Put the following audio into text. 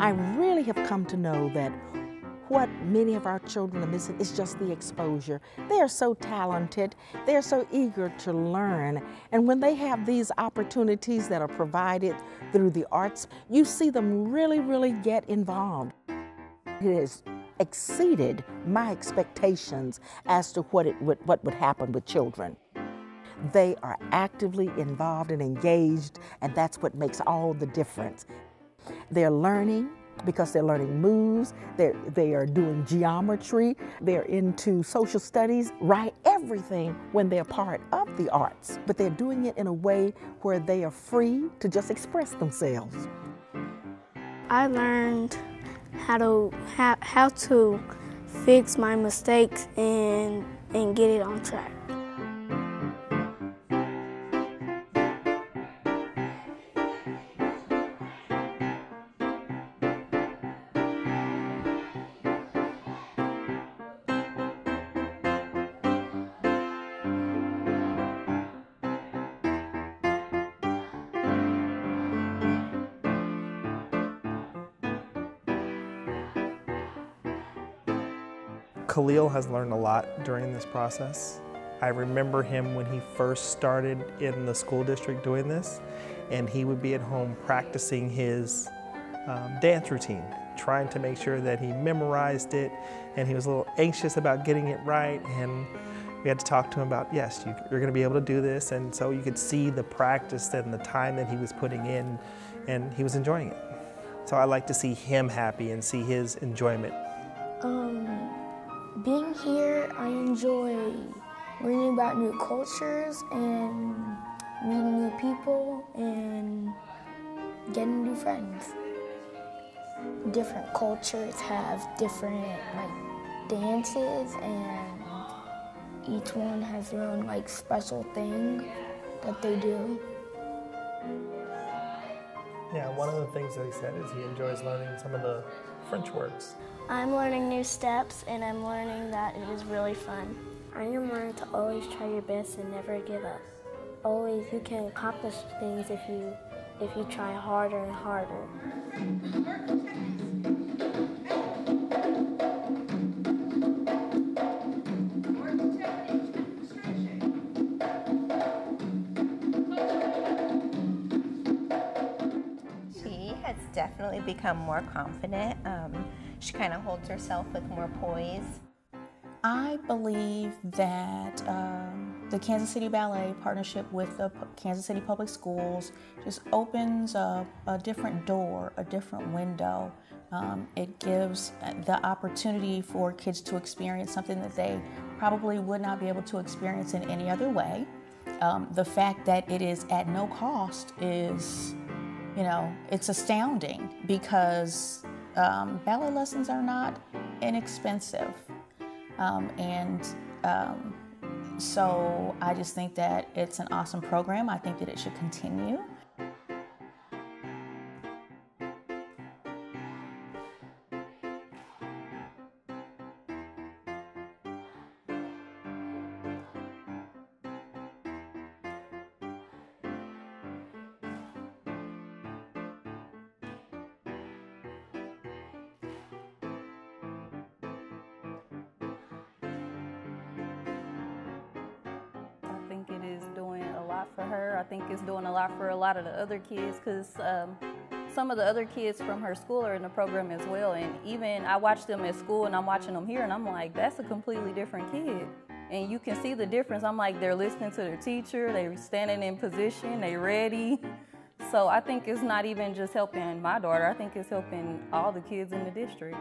I really have come to know that what many of our children are missing is just the exposure. They are so talented, they're so eager to learn, and when they have these opportunities that are provided through the arts, you see them really, really get involved. It has exceeded my expectations as to what, it would, what would happen with children. They are actively involved and engaged, and that's what makes all the difference. They're learning, because they're learning moves, they're, they are doing geometry, they're into social studies, right? everything when they're part of the arts. But they're doing it in a way where they are free to just express themselves. I learned how to how, how to fix my mistakes and and get it on track. Khalil has learned a lot during this process. I remember him when he first started in the school district doing this, and he would be at home practicing his um, dance routine, trying to make sure that he memorized it, and he was a little anxious about getting it right, and we had to talk to him about, yes, you, you're gonna be able to do this, and so you could see the practice and the time that he was putting in, and he was enjoying it. So I like to see him happy and see his enjoyment. Um, being here, I enjoy learning about new cultures and meeting new people and getting new friends. Different cultures have different like dances and each one has their own like special thing that they do. Yeah, one of the things that he said is he enjoys learning some of the French words. I'm learning new steps and I'm learning that it is really fun. I am learning to always try your best and never give up. Always you can accomplish things if you if you try harder and harder. She has definitely become more confident. Um, she kind of holds herself with more poise. I believe that um, the Kansas City Ballet partnership with the Kansas City Public Schools just opens a, a different door, a different window. Um, it gives the opportunity for kids to experience something that they probably would not be able to experience in any other way. Um, the fact that it is at no cost is, you know, it's astounding because um, ballet lessons are not inexpensive. Um, and um, so I just think that it's an awesome program. I think that it should continue. Think it is doing a lot for her. I think it's doing a lot for a lot of the other kids because um, some of the other kids from her school are in the program as well. And even I watch them at school and I'm watching them here and I'm like, that's a completely different kid. And you can see the difference. I'm like, they're listening to their teacher, they're standing in position, they're ready. So I think it's not even just helping my daughter, I think it's helping all the kids in the district.